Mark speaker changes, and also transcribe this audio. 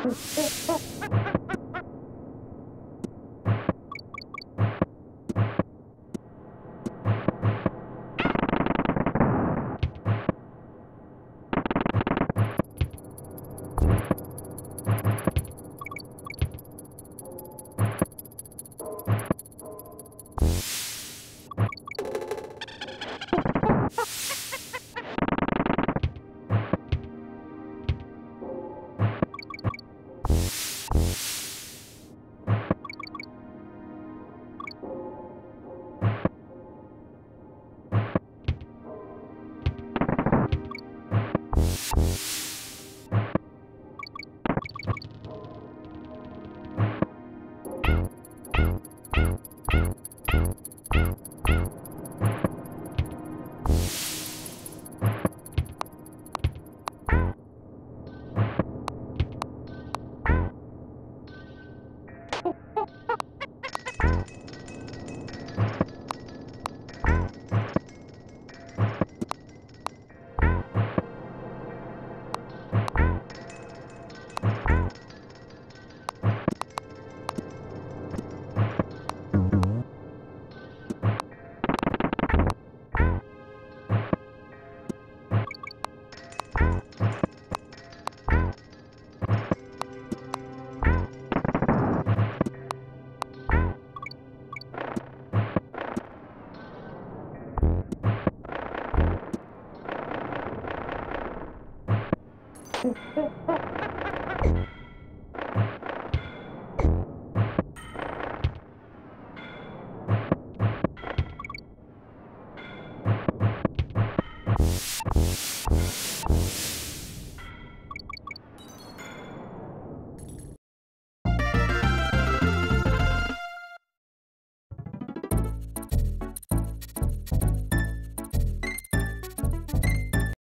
Speaker 1: Oh, oh, oh, oh, oh.
Speaker 2: Ha ha
Speaker 1: ha ha!